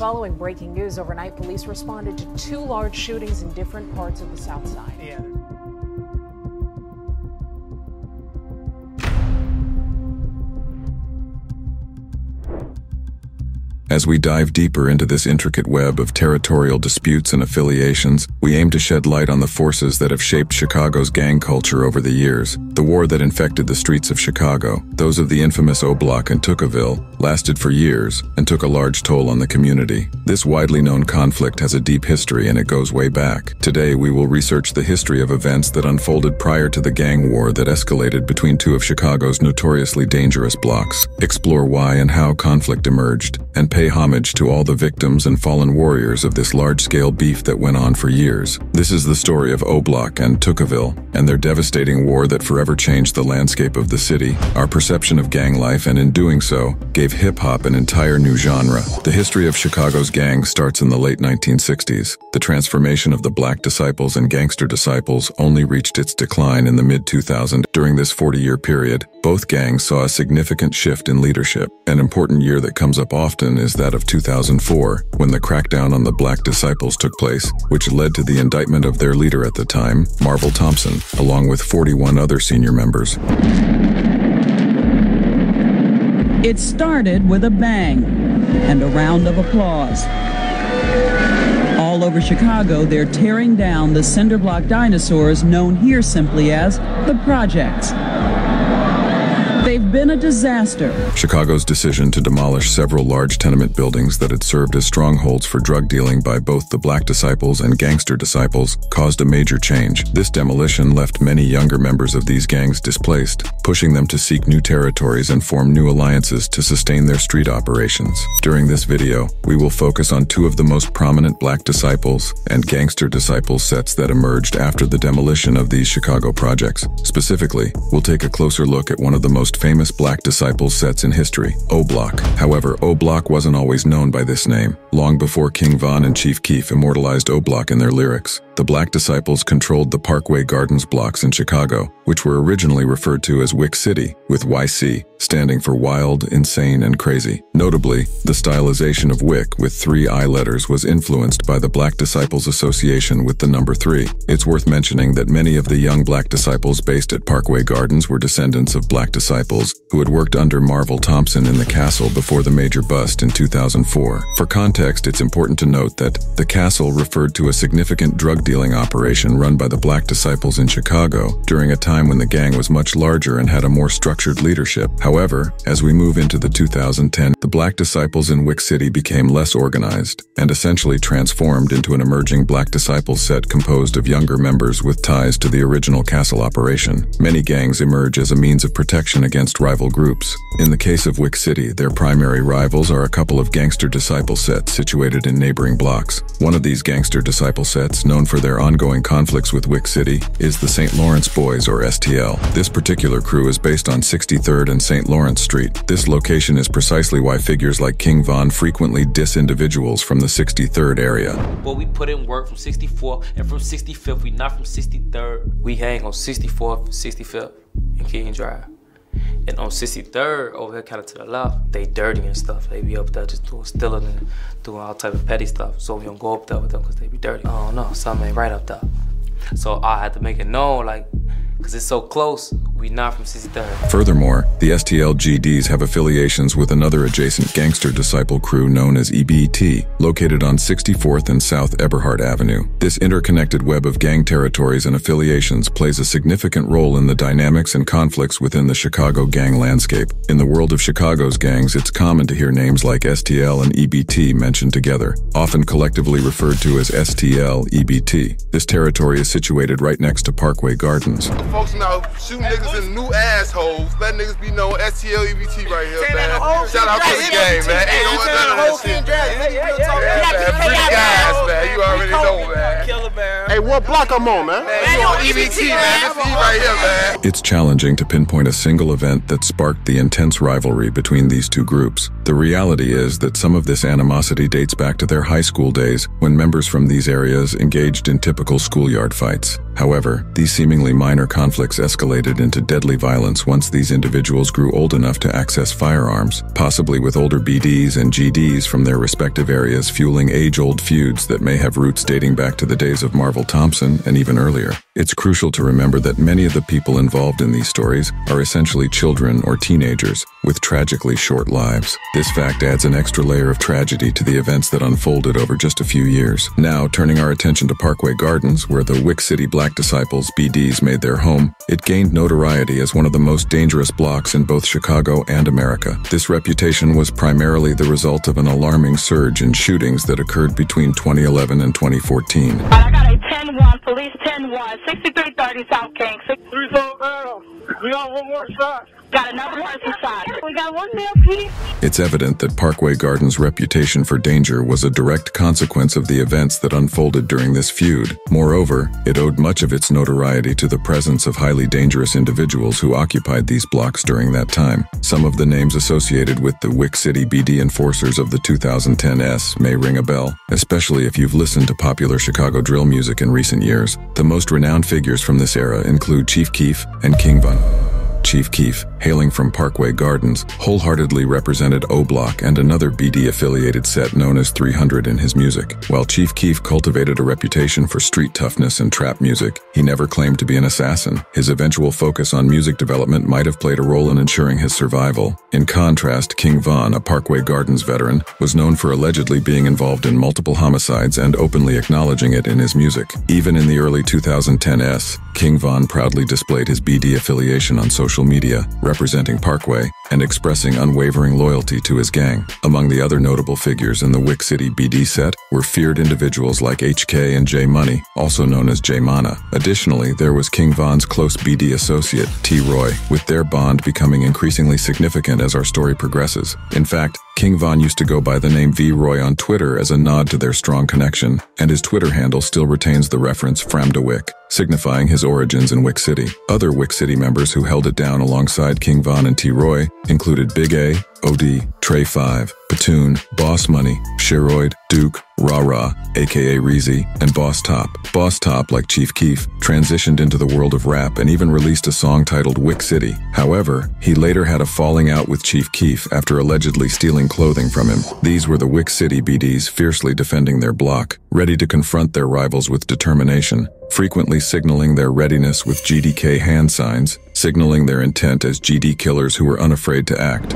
Following breaking news overnight, police responded to two large shootings in different parts of the South Side. Yeah. As we dive deeper into this intricate web of territorial disputes and affiliations, we aim to shed light on the forces that have shaped Chicago's gang culture over the years. The war that infected the streets of Chicago, those of the infamous O Block and Tookaville, lasted for years and took a large toll on the community. This widely known conflict has a deep history and it goes way back. Today, we will research the history of events that unfolded prior to the gang war that escalated between two of Chicago's notoriously dangerous blocks, explore why and how conflict emerged, and pay homage to all the victims and fallen warriors of this large-scale beef that went on for years. This is the story of O-Block and Tookaville, and their devastating war that forever changed the landscape of the city, our perception of gang life, and in doing so, gave hip-hop an entire new genre. The history of Chicago's gangs starts in the late 1960s. The transformation of the Black Disciples and Gangster Disciples only reached its decline in the mid-2000s. During this 40-year period, both gangs saw a significant shift in leadership. An important year that comes up often is that of 2004, when the crackdown on the Black Disciples took place, which led to the indictment of their leader at the time, Marvel Thompson, along with 41 other senior members. It started with a bang and a round of applause. All over Chicago, they're tearing down the cinder block dinosaurs known here simply as the Projects. They've been a disaster. Chicago's decision to demolish several large tenement buildings that had served as strongholds for drug dealing by both the Black Disciples and Gangster Disciples caused a major change. This demolition left many younger members of these gangs displaced, pushing them to seek new territories and form new alliances to sustain their street operations. During this video, we will focus on two of the most prominent Black Disciples and Gangster Disciples sets that emerged after the demolition of these Chicago projects. Specifically, we'll take a closer look at one of the most most famous Black Disciples sets in history, O-Block. However, O-Block wasn't always known by this name. Long before King Von and Chief Keef immortalized O-Block in their lyrics, the Black Disciples controlled the Parkway Gardens blocks in Chicago, which were originally referred to as Wick City, with YC, standing for wild, insane, and crazy. Notably, the stylization of Wick with three I letters was influenced by the Black Disciples Association with the number three. It's worth mentioning that many of the young Black disciples based at Parkway Gardens were descendants of Black disciples who had worked under Marvel Thompson in the castle before the major bust in 2004. For context, it's important to note that the castle referred to a significant drug dealing operation run by the Black disciples in Chicago during a time when the gang was much larger and had a more structured leadership. However, as we move into the 2010, the Black Disciples in Wick City became less organized and essentially transformed into an emerging Black Disciples set composed of younger members with ties to the original castle operation. Many gangs emerge as a means of protection against rival groups. In the case of Wick City, their primary rivals are a couple of gangster disciple sets situated in neighboring blocks. One of these gangster disciple sets, known for their ongoing conflicts with Wick City, is the St. Lawrence Boys or STL. This particular crew is based on 63rd and St. St. Lawrence Street. This location is precisely why figures like King Von frequently diss individuals from the 63rd area. Well, we put in work from 64th and from 65th. We not from 63rd. We hang on 64th, 65th, and King Drive. And on 63rd, over here kind of to the left, they dirty and stuff. They be up there just doing stealing and doing all type of petty stuff. So we don't go up there with them because they be dirty. Oh, I don't know, something ain't right up there. So I had to make it known, like, because it's so close, we not from 63rd. Furthermore, the STLGDs have affiliations with another adjacent gangster disciple crew known as EBT, located on 64th and South Eberhart Avenue. This interconnected web of gang territories and affiliations plays a significant role in the dynamics and conflicts within the Chicago gang landscape. In the world of Chicago's gangs, it's common to hear names like STL and EBT mentioned together, often collectively referred to as STL EBT. This territory is situated right next to Parkway Gardens. Folks now shooting niggas niggas new assholes. Let niggas be known STL EBT right here, man. Shout out to the game, man. Ain't no none of that shit. Yeah, man. Free guys, man. You already know, man. Hey, what block I'm on, man? Man, you on EBT, man. This E right here, man. It's challenging to pinpoint a single event that sparked the intense rivalry between these two groups. The reality is that some of this animosity dates back to their high school days when members from these areas engaged in typical schoolyard fights. However, these seemingly minor conflicts escalated into deadly violence once these individuals grew old enough to access firearms, possibly with older BDs and GDs from their respective areas fueling age-old feuds that may have roots dating back to the days of Marvel Thompson and even earlier. It's crucial to remember that many of the people involved in these stories are essentially children or teenagers with tragically short lives. This fact adds an extra layer of tragedy to the events that unfolded over just a few years. Now, turning our attention to Parkway Gardens, where the Wick City Black Disciples, BDs, made their home, it gained notoriety as one of the most dangerous blocks in both Chicago and America. This reputation was primarily the result of an alarming surge in shootings that occurred between 2011 and 2014. I got a 10-1, police 10-1, 6330 South King. Four barrel. We got one more shot. Got another person shot. We got one male piece. It's evident that Parkway Gardens' reputation for danger was a direct consequence of the events that unfolded during this feud. Moreover, it owed much of its notoriety to the presence of highly dangerous individuals who occupied these blocks during that time. Some of the names associated with the Wick City BD enforcers of the 2010s may ring a bell, especially if you've listened to popular Chicago drill music in recent years. The most renowned figures from this era include Chief Keef and King Von. Chief Keef, hailing from Parkway Gardens, wholeheartedly represented O-Block and another BD-affiliated set known as 300 in his music. While Chief Keef cultivated a reputation for street toughness and trap music, he never claimed to be an assassin. His eventual focus on music development might have played a role in ensuring his survival. In contrast, King Von, a Parkway Gardens veteran, was known for allegedly being involved in multiple homicides and openly acknowledging it in his music. Even in the early 2010s, King Von proudly displayed his BD affiliation on social media, representing Parkway and expressing unwavering loyalty to his gang. Among the other notable figures in the Wick City BD set were feared individuals like HK and J Money, also known as J Mana. Additionally, there was King Von's close BD associate, T Roy, with their bond becoming increasingly significant as our story progresses. In fact, King Von used to go by the name V Roy on Twitter as a nod to their strong connection, and his Twitter handle still retains the reference Fram de Wick, signifying his origins in Wick City. Other Wick City members who held it down alongside King Von and T Roy included Big A, OD, Trey 5, Platoon, Boss Money, Sheroid, Duke, Ra Ra, aka Reezy, and Boss Top. Boss Top, like Chief Keef, transitioned into the world of rap and even released a song titled Wick City. However, he later had a falling out with Chief Keef after allegedly stealing clothing from him. These were the Wick City BDs fiercely defending their block, ready to confront their rivals with determination frequently signaling their readiness with GDK hand signs, signaling their intent as GD killers who were unafraid to act.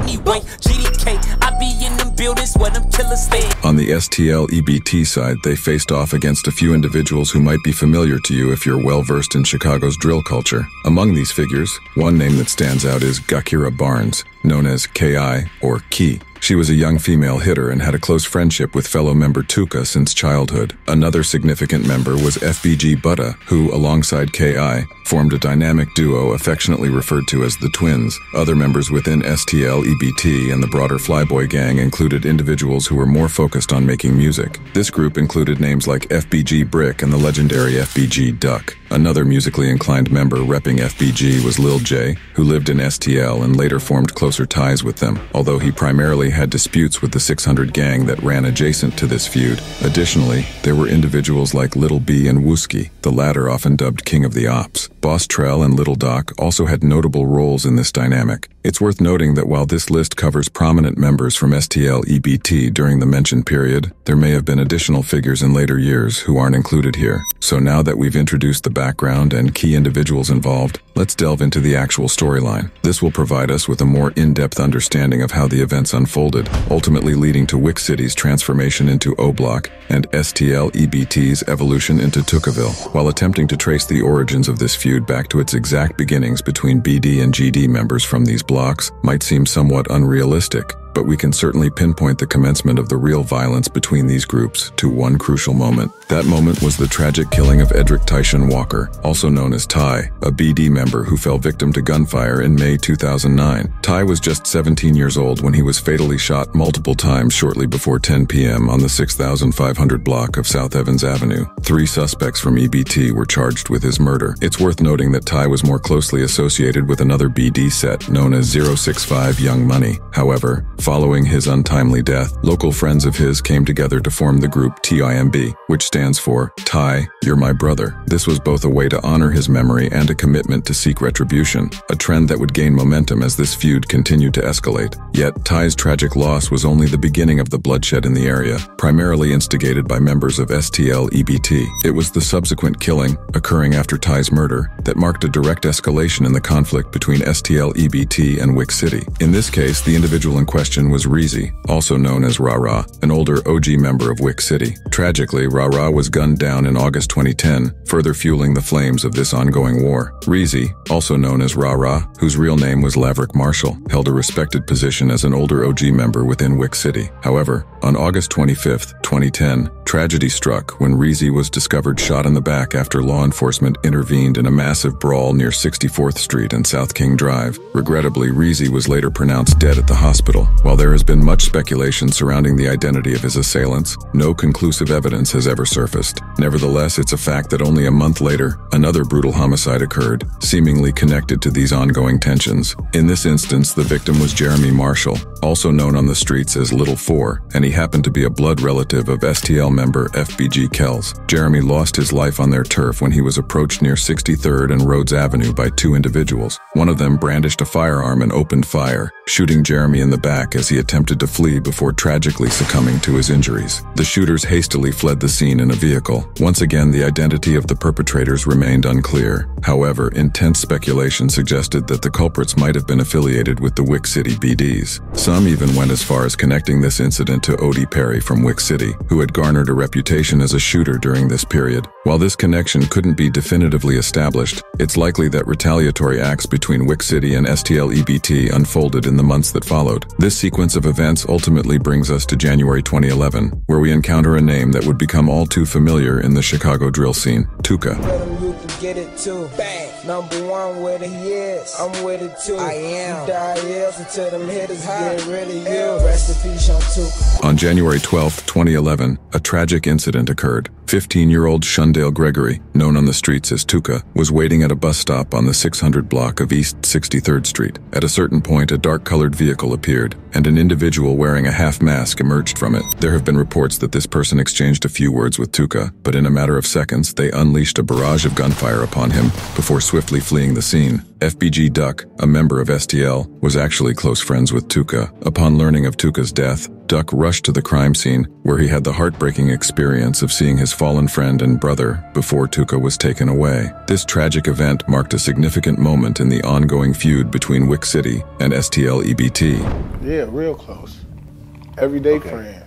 On the STL EBT side, they faced off against a few individuals who might be familiar to you if you're well versed in Chicago's drill culture. Among these figures, one name that stands out is Gakirah Barnes, known as KI or Key. She was a young female hitter and had a close friendship with fellow member Tooka since childhood. Another significant member was FBG Butta, who, alongside KI, formed a dynamic duo affectionately referred to as the Twins. Other members within STL EBT and the broader Flyboy gang included individuals who were more focused on making music. This group included names like FBG Brick and the legendary FBG Duck. Another musically inclined member repping FBG was Lil J, who lived in STL and later formed closer ties with them, although he primarily had disputes with the 600 gang that ran adjacent to this feud. Additionally, there were individuals like Little B and Wooski, the latter often dubbed King of the Ops. Boss Trell and Little Doc also had notable roles in this dynamic. It's worth noting that while this list covers prominent members from STL EBT during the mentioned period, there may have been additional figures in later years who aren't included here. So now that we've introduced the background and key individuals involved, let's delve into the actual storyline. This will provide us with a more in-depth understanding of how the events unfolded, ultimately leading to Wick City's transformation into O-Block and STL EBT's evolution into Tookaville. While attempting to trace the origins of this feud back to its exact beginnings between BD and GD members from these might seem somewhat unrealistic, but we can certainly pinpoint the commencement of the real violence between these groups to one crucial moment. That moment was the tragic killing of Edric Tyshawn Walker, also known as Ty, a BD member who fell victim to gunfire in May 2009. Ty was just 17 years old when he was fatally shot multiple times shortly before 10 p.m. on the 6500 block of South Evans Avenue. Three suspects from EBT were charged with his murder. It's worth noting that Ty was more closely associated with another BD set known as 065 Young Money. However, Following his untimely death, local friends of his came together to form the group TIMB, which stands for Ty, You're My Brother. This was both a way to honor his memory and a commitment to seek retribution, a trend that would gain momentum as this feud continued to escalate. Yet, Ty's tragic loss was only the beginning of the bloodshed in the area, primarily instigated by members of STL EBT. It was the subsequent killing, occurring after Ty's murder, that marked a direct escalation in the conflict between STL EBT and Wick City. In this case, the individual in question was Reezy, also known as Ra Ra, an older OG member of Wick City. Tragically, Ra Ra was gunned down in August 2010, further fueling the flames of this ongoing war. Reezy, also known as Ra Ra, whose real name was Laverick Marshall, held a respected position as an older OG member within Wick City. However, on August 25, 2010, tragedy struck when Reezy was discovered shot in the back after law enforcement intervened in a massive brawl near 64th Street and South King Drive. Regrettably, Reezy was later pronounced dead at the hospital. While there has been much speculation surrounding the identity of his assailants, no conclusive evidence has ever surfaced. Nevertheless, it's a fact that only a month later, another brutal homicide occurred, seemingly connected to these ongoing tensions. In this instance, the victim was Jeremy Marshall, also known on the streets as Little Four, and he happened to be a blood relative of STL member FBG Kells. Jeremy lost his life on their turf when he was approached near 63rd and Rhodes Avenue by two individuals. One of them brandished a firearm and opened fire, shooting Jeremy in the back as he attempted to flee before tragically succumbing to his injuries. The shooters hastily fled the scene in a vehicle. Once again, the identity of the perpetrators remained unclear. However, intense speculation suggested that the culprits might have been affiliated with the Wick City BDs. Some even went as far as connecting this incident to Odee Perry from Wick City, who had garnered a reputation as a shooter during this period. While this connection couldn't be definitively established, it's likely that retaliatory acts between Wick City and STL EBT unfolded in the months that followed. This sequence of events ultimately brings us to January 2011, where we encounter a name that would become all too familiar in the Chicago drill scene, Tooka. Get it too. Bang. Number one with it, yes. I'm with it too. I am. You die yes until them hitters get rid of you. Rest in peace, on Tooka. On January 12, 2011, a tragic incident occurred. 15-year-old Shondale Gregory, known on the streets as Tooka, was waiting at a bus stop on the 600 block of East 63rd Street. At a certain point, a dark-colored vehicle appeared, and an individual wearing a half mask emerged from it. There have been reports that this person exchanged a few words with Tooka, but in a matter of seconds, they unleashed a barrage of gunfire upon him before swiftly fleeing the scene. FBG Duck, a member of STL, was actually close friends with Tooka. Upon learning of Tooka's death, Duck rushed to the crime scene, where he had the heartbreaking experience of seeing his fallen friend and brother before Tooka was taken away. This tragic event marked a significant moment in the ongoing feud between Wick City and STL EBT. Yeah, real close. Everyday friends.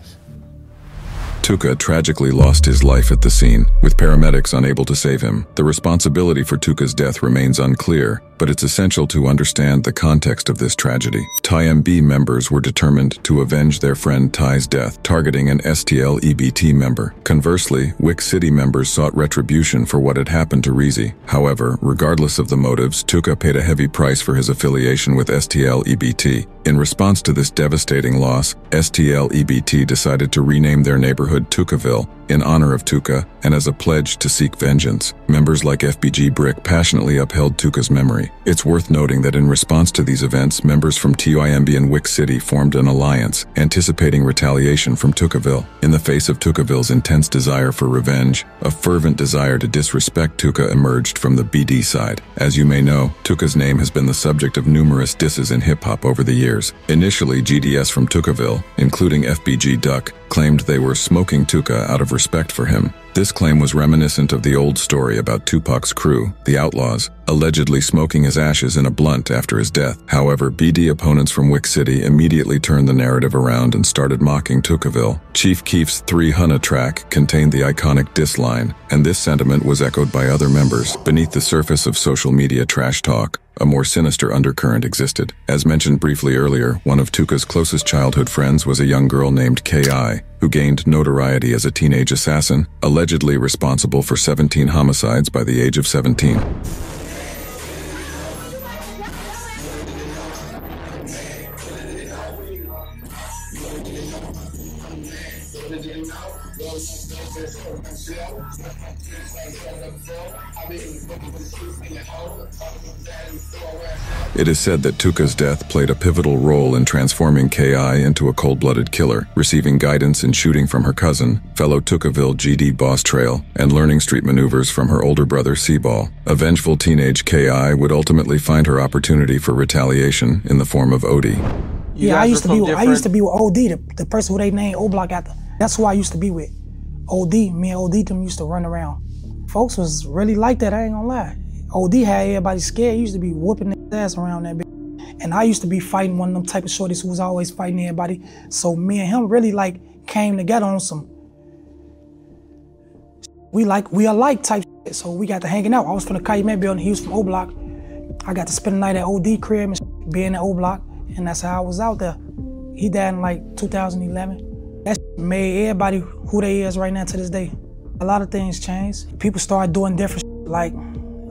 Tooka tragically lost his life at the scene, with paramedics unable to save him. The responsibility for Tooka's death remains unclear, but it's essential to understand the context of this tragedy. TIMB members were determined to avenge their friend Ty's death, targeting an STL EBT member. Conversely, Wick City members sought retribution for what had happened to Reezy. However, regardless of the motives, Tooka paid a heavy price for his affiliation with STL EBT. In response to this devastating loss, STL EBT decided to rename their neighborhood Tookaville in honor of Tooka and as a pledge to seek vengeance. Members like FBG Brick passionately upheld Tooka's memory. It's worth noting that in response to these events, members from TIMB and Wick City formed an alliance, anticipating retaliation from Tookaville. In the face of Tookaville's intense desire for revenge, a fervent desire to disrespect Tooka emerged from the BD side. As you may know, Tooka's name has been the subject of numerous disses in hip-hop over the years. Initially, GDS from Tookaville, including FBG Duck, claimed they were smoking Tooka out of respect for him. This claim was reminiscent of the old story about Tupac's crew, the Outlaws, allegedly smoking his ashes in a blunt after his death. However, BD opponents from Wick City immediately turned the narrative around and started mocking Tookaville. Chief Keef's 300 track contained the iconic diss line, and this sentiment was echoed by other members. Beneath the surface of social media trash talk, a more sinister undercurrent existed. As mentioned briefly earlier, one of Tooka's closest childhood friends was a young girl named K.I., who gained notoriety as a teenage assassin, allegedly responsible for 17 homicides by the age of 17. It is said that Tooka's death played a pivotal role in transforming K.I. into a cold-blooded killer, receiving guidance in shooting from her cousin, fellow Tookaville GD boss Trell, and learning street maneuvers from her older brother Seaball. A vengeful teenage K.I. would ultimately find her opportunity for retaliation in the form of Odee. yeah, I used to be. With, I used to be with OD, the, the person who they named O Block after. That's who I used to be with. OD, me and OD them used to run around. Folks was really like that. I ain't gonna lie. OD had everybody scared. He used to be whooping their ass around that bitch. And I used to be fighting one of them type of shorties who was always fighting everybody. So me and him really like came together on some. We like we are like type shit. So we got to hanging out. I was from the Calumet building. He was from O Block. I got to spend the night at OD crib and being at O Block, and that's how I was out there. He died in like 2011. That made everybody who they is right now to this day. A lot of things changed. People started doing different shit, like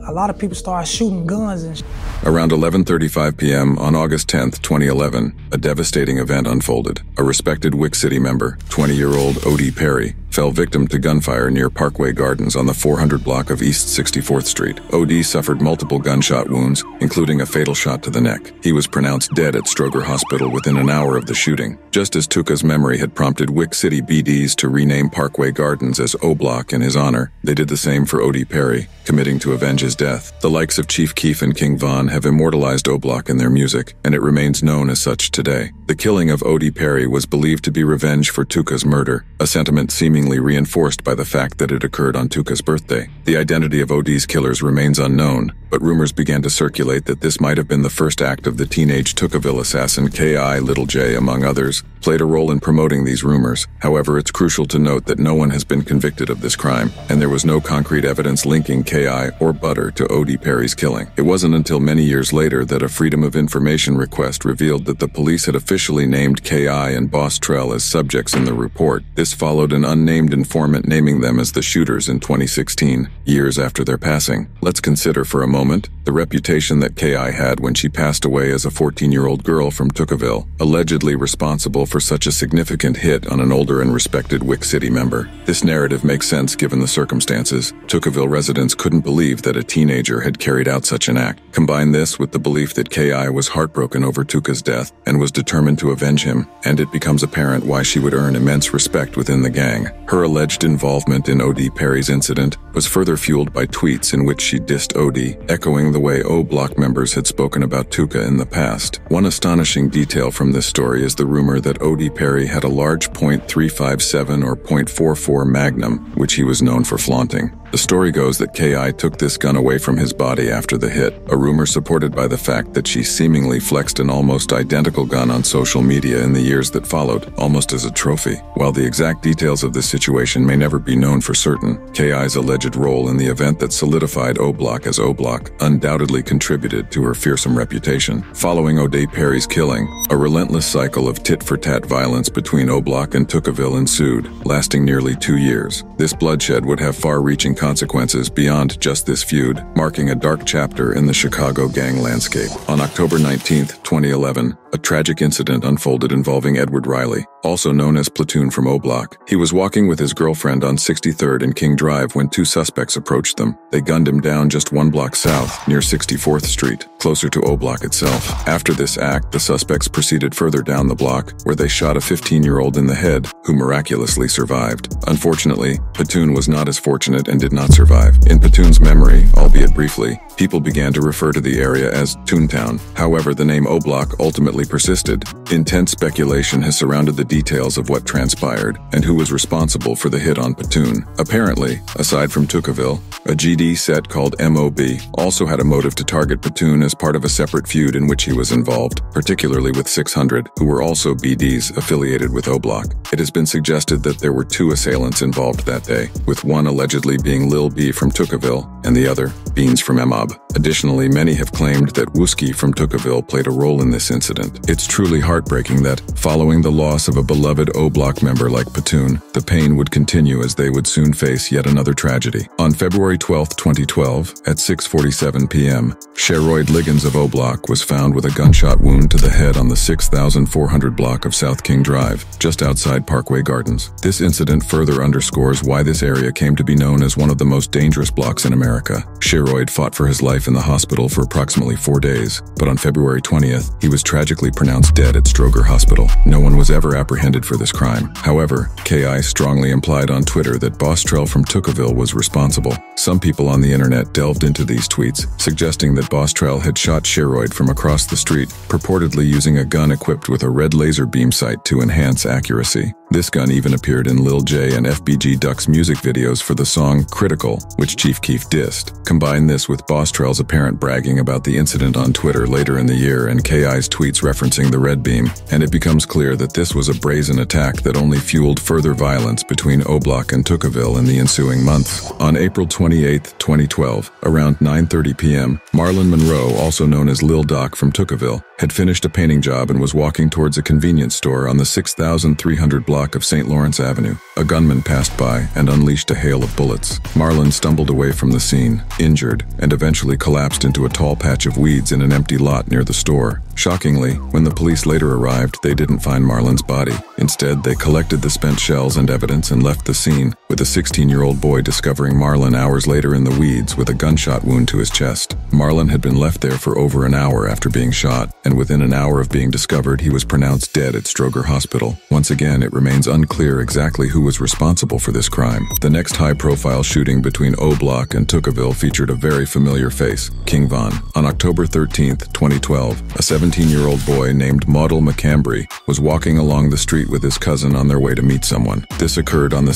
a lot of people started shooting guns and Around 11:35 p.m. on August 10, 2011, a devastating event unfolded. A respected Wick City member, 20-year-old Odee Perry, fell victim to gunfire near Parkway Gardens on the 400 block of East 64th Street. Odee suffered multiple gunshot wounds, including a fatal shot to the neck. He was pronounced dead at Stroger Hospital within an hour of the shooting. Just as Tooka's memory had prompted Wick City BDs to rename Parkway Gardens as O Block in his honor, they did the same for Odee Perry, committing to avenge his death. The likes of Chief Keef and King Von have immortalized O Block in their music, and it remains known as such today. The killing of Odee Perry was believed to be revenge for Tooka's murder, a sentiment seemingly reinforced by the fact that it occurred on Tooka's birthday. The identity of Odee's killers remains unknown, but rumors began to circulate that this might have been the first act of the teenage Tookaville assassin K.I. Little J, among others, played a role in promoting these rumors. However, it's crucial to note that no one has been convicted of this crime, and there was no concrete evidence linking K.I. or Butta to Odee Perry's killing. It wasn't until many years later that a Freedom of Information request revealed that the police had officially named K.I. and Boss Trell as subjects in the report. This followed an unnamed informant naming them as the shooters in 2016, years after their passing. Let's consider for a moment the reputation that K.I. had when she passed away as a 14-year-old girl from Tookaville, allegedly responsible for such a significant hit on an older and respected Wick City member. This narrative makes sense given the circumstances. Tookaville residents couldn't believe that a teenager had carried out such an act. Combine this with the belief that K.I. was heartbroken over Tooka's death and was determined to avenge him, and it becomes apparent why she would earn immense respect within the gang. Her alleged involvement in Odee Perry's incident was further fueled by tweets in which she dissed Odee, echoing the way O Block members had spoken about Tooka in the past. One astonishing detail from this story is the rumor that Odee Perry had a large .357 or .44 Magnum, which he was known for flaunting. The story goes that K.I. took this gun away from his body after the hit, a rumor supported by the fact that she seemingly flexed an almost identical gun on social media in the years that followed, almost as a trophy. While the exact details of this situation may never be known for certain, K.I.'s alleged role in the event that solidified O Block as O Block undoubtedly contributed to her fearsome reputation. Following Odee Perry's killing, a relentless cycle of tit-for-tat violence between O Block and Tookaville ensued, lasting nearly two years. This bloodshed would have far-reaching consequences beyond just this feud, marking a dark chapter in the Chicago gang landscape. On October 19, 2011, a tragic incident unfolded involving Edward Riley, also known as Platoon from O Block. He was walking with his girlfriend on 63rd and King Drive when two suspects approached them. They gunned him down just one block south, near 64th Street, closer to O Block itself. After this act, the suspects proceeded further down the block, where they shot a 15-year-old in the head, who miraculously survived. Unfortunately, Platoon was not as fortunate and did not survive. In Platoon's memory, albeit briefly, people began to refer to the area as Toontown. However, the name O'Block ultimately persisted. Intense speculation has surrounded the details of what transpired and who was responsible for the hit on Platoon. Apparently, aside from Tookaville, a GD set called MOB also had a motive to target Platoon as part of a separate feud in which he was involved, particularly with 600, who were also BDs affiliated with O'Block. It has been suggested that there were two assailants involved that day, with one allegedly being Lil B from Tookaville and the other Beans from MOB. Additionally, many have claimed that Wooski from Tookaville played a role in this incident. It's truly heartbreaking that, following the loss of a beloved O-Block member like Patoon, the pain would continue as they would soon face yet another tragedy. On February 12, 2012, at 6.47 p.m., Sheroyd Liggins of O-Block was found with a gunshot wound to the head on the 6400 block of South King Drive, just outside Parkway Gardens. This incident further underscores why this area came to be known as one of the most dangerous blocks in America. Sheroyd fought for his life in the hospital for approximately four days, but on February 20th, he was tragically pronounced dead at Stroger Hospital. No one was ever apprehended for this crime. However, KI strongly implied on Twitter that Boss Trell from Tookaville was responsible. Some people on the internet delved into these tweets, suggesting that Boss Trell had shot Sheroyd from across the street, purportedly using a gun equipped with a red laser beam sight to enhance accuracy. This gun even appeared in Lil J and FBG Duck's music videos for the song Critical, which Chief Keef dissed. Combine this with Boss Trell's apparent bragging about the incident on Twitter later in the year and KI's tweets referencing the red beam, and it becomes clear that this was a brazen attack that only fueled further violence between O-Block and Tookaville in the ensuing months. On April 28, 2012, around 9.30 p.m., Marlon Monroe, also known as Lil Doc from Tookaville, had finished a painting job and was walking towards a convenience store on the 6300 block of St. Lawrence Avenue. A gunman passed by and unleashed a hail of bullets. Marlon stumbled away from the scene, injured, and eventually collapsed into a tall patch of weeds in an empty lot near the store. Shockingly, when the police later arrived, they didn't find Marlon's body. Instead, they collected the spent shells and evidence and left the scene, with a 16-year-old boy discovering Marlon hours later in the weeds with a gunshot wound to his chest. Marlon had been left there for over an hour after being shot, and within an hour of being discovered, he was pronounced dead at Stroger Hospital. Once again, it remains unclear exactly who was responsible for this crime. The next high-profile shooting between O-Block and Tookaville featured a very familiar face, King Von. On October 13, 2012, a 17-year-old boy named Modell McCambry was walking along the street with his cousin on their way to meet someone. This occurred on the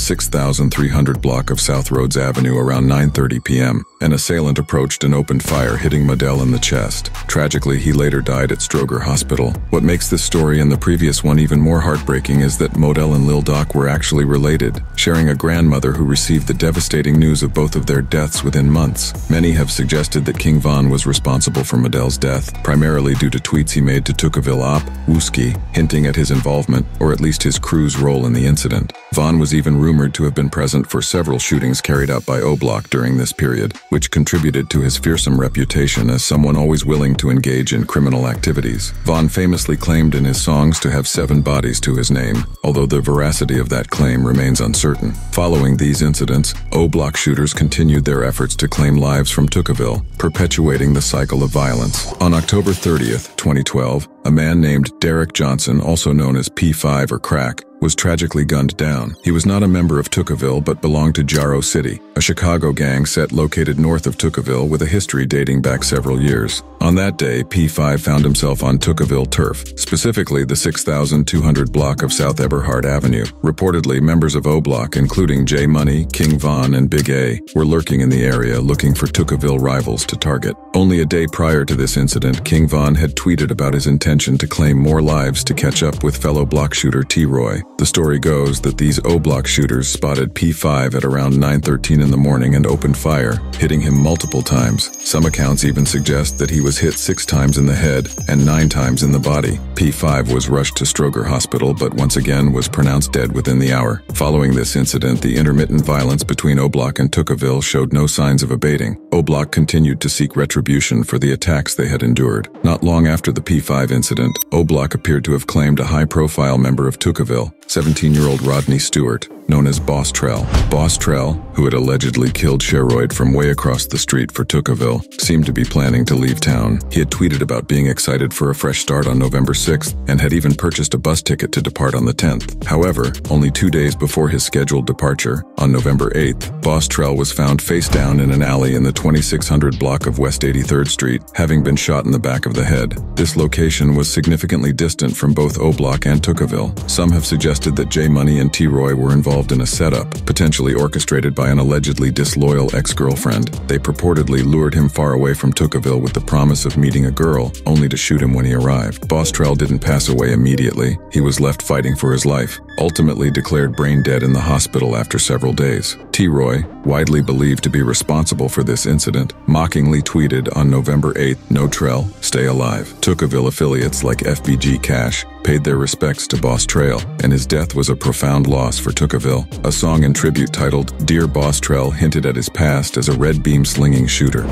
6300 block of South Rhodes Avenue around 9.30 p.m. An assailant approached and opened fire, hitting Modell in the chest. Tragically, he later died at Stroger Hospital. What makes this story and the previous one even more heartbreaking is that Modell and Lil Doc were actually related, sharing a grandmother who received the devastating news of both of their deaths within months. Many have suggested that King Von was responsible for Modell's death, primarily due to tweets he made to Tookaville Op, Wooski, hinting at his involvement, or at least his crew's role in the incident. Von was even rumored to have been present for several shootings carried out by O-Block during this period, which contributed to his fearsome reputation as someone always willing to engage in criminal activities. Von famously claimed in his songs to have seven bodies to his name, although the veracity of that claim remains uncertain. Following these incidents, O-Block shooters continued their efforts to claim lives from Tookaville, perpetuating the cycle of violence. On October 30th, 2012, a man named Derek Johnson, also known as P5 or Crack, was tragically gunned down. He was not a member of Tookaville but belonged to Jarrow City, a Chicago gang set located north of Tookaville with a history dating back several years. On that day, P5 found himself on Tookaville turf, specifically the 6200 block of South Eberhart Avenue. Reportedly, members of O-Block, including J Money, King Von, and Big A, were lurking in the area looking for Tookaville rivals to target. Only a day prior to this incident, King Von had tweeted about his intention to claim more lives to catch up with fellow block shooter T-Roy. The story goes that these O-Block shooters spotted P5 at around 9.13 in the morning and opened fire, hitting him multiple times. Some accounts even suggest that he was hit six times in the head and nine times in the body. P5 was rushed to Stroger Hospital but once again was pronounced dead within the hour. Following this incident, the intermittent violence between O-Block and Tookaville showed no signs of abating. O-Block continued to seek retribution for the attacks they had endured. Not long after the P5 incident, O-Block appeared to have claimed a high-profile member of Tookaville, 17-year-old Rodney Stewart, known as Boss Trell. Boss Trell, who had allegedly killed Sheroyd from way across the street for Tookaville, seemed to be planning to leave town. He had tweeted about being excited for a fresh start on November 6th and had even purchased a bus ticket to depart on the 10th. However, only two days before his scheduled departure, on November 8th, Boss Trell was found face down in an alley in the 2600 block of West 83rd Street, having been shot in the back of the head. This location was significantly distant from both O-Block and Tookaville. Some have suggested that J Money and T-Roy were involved in a setup, potentially orchestrated by an allegedly disloyal ex-girlfriend. They purportedly lured him far away from Tookaville with the promise of meeting a girl, only to shoot him when he arrived. Boss Trell didn't pass away immediately. He was left fighting for his life. ultimately declared brain dead in the hospital after several days. T-Roy, widely believed to be responsible for this incident, mockingly tweeted on November 8, No trail, stay alive. Tookaville affiliates like FBG Cash paid their respects to Boss Trell, and his death was a profound loss for Tookaville. A song in tribute titled Dear Boss Trell hinted at his past as a red beam slinging shooter.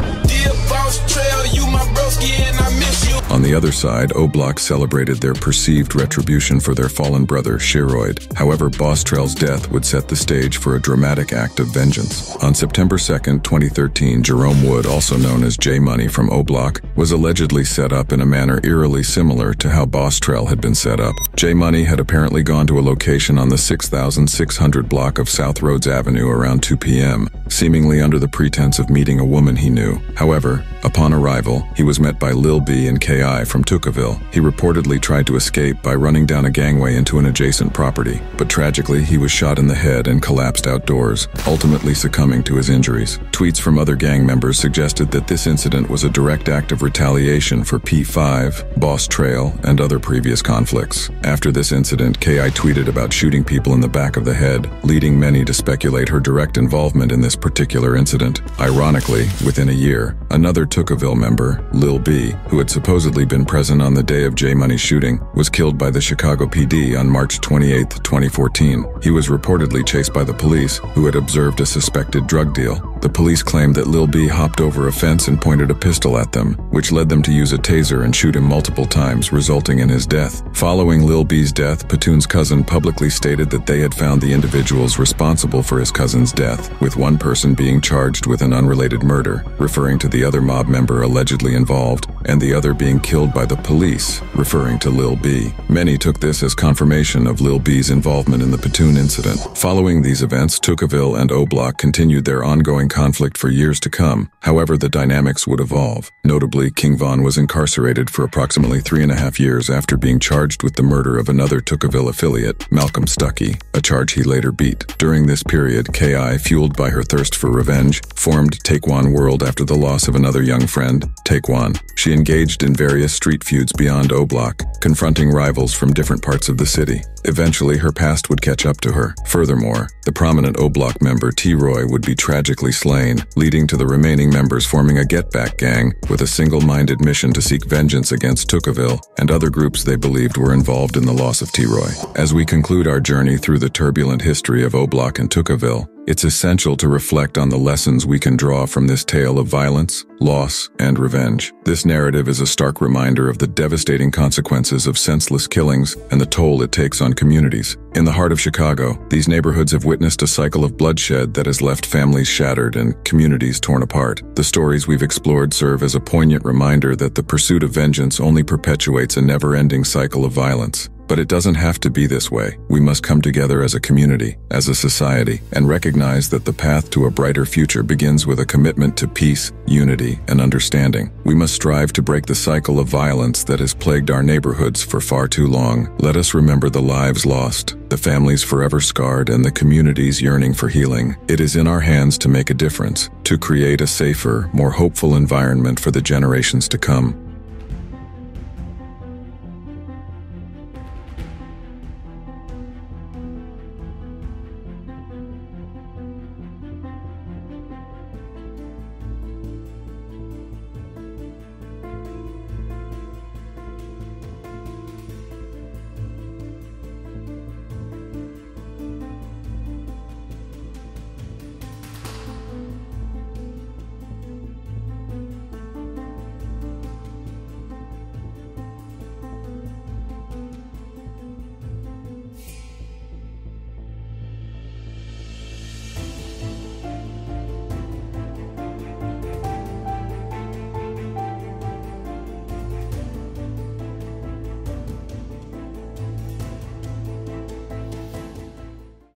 On the other side, O-Block celebrated their perceived retribution for their fallen brother, Shiroid. However, Boss Trell's death would set the stage for a dramatic act of vengeance. On September 2, 2013, Jerome Wood, also known as J Money from O-Block, was allegedly set up in a manner eerily similar to how Boss Trell had been set up. J Money had apparently gone to a location on the 6600 block of South Rhodes Avenue around 2 p.m., seemingly under the pretense of meeting a woman he knew. However, upon arrival, he was met by Lil B and KI from Tookaville. He reportedly tried to escape by running down a gangway into an adjacent property, but tragically he was shot in the head and collapsed outdoors, ultimately succumbing to his injuries. Tweets from other gang members suggested that this incident was a direct act of retaliation for P5, Boss Trell, and other previous conflicts. After this incident, KI tweeted about shooting people in the back of the head, leading many to speculate her direct involvement in this particular incident. Ironically, within a year, another Tookaville member, Lil B, who had supposedly been present on the day of J Money's shooting, was killed by the Chicago PD on March 28, 2014. He was reportedly chased by the police, who had observed a suspected drug deal. The police claimed that Lil B hopped over a fence and pointed a pistol at them, which led them to use a taser and shoot him multiple times, resulting in his death. Following Lil B's death, Patoon's cousin publicly stated that they had found the individuals responsible for his cousin's death, with one person being charged with an unrelated murder, referring to the other mob member allegedly involved, and the other being killed by the police, referring to Lil B. Many took this as confirmation of Lil B's involvement in the Patoon incident. Following these events, Tookaville and O-Block continued their ongoing conflict for years to come. However, the dynamics would evolve. Notably, King Von was incarcerated for approximately three and a half years after being charged with the murder of another Tookaville affiliate, Malcolm Stuckey, a charge he later beat. During this period, KI, fueled by her thirst for revenge, formed Taekwon World after the loss of another young friend, Taekwon. She engaged in various street feuds beyond O-Block, confronting rivals from different parts of the city. Eventually, her past would catch up to her. Furthermore, the prominent O-Block member T-Roy would be tragically slain, leading to the remaining members forming a get-back gang with a single-minded mission to seek vengeance against Tookaville and other groups they believed were involved in the loss of T-Roy. As we conclude our journey through the turbulent history of O-Block and Tookaville, it's essential to reflect on the lessons we can draw from this tale of violence, loss, and revenge. This narrative is a stark reminder of the devastating consequences of senseless killings and the toll it takes on communities. In the heart of Chicago, these neighborhoods have witnessed a cycle of bloodshed that has left families shattered and communities torn apart. The stories we've explored serve as a poignant reminder that the pursuit of vengeance only perpetuates a never-ending cycle of violence. But it doesn't have to be this way. We must come together as a community, as a society, and recognize that the path to a brighter future begins with a commitment to peace, unity, and understanding. We must strive to break the cycle of violence that has plagued our neighborhoods for far too long. Let us remember the lives lost, the families forever scarred, and the communities yearning for healing. It is in our hands to make a difference, to create a safer, more hopeful environment for the generations to come.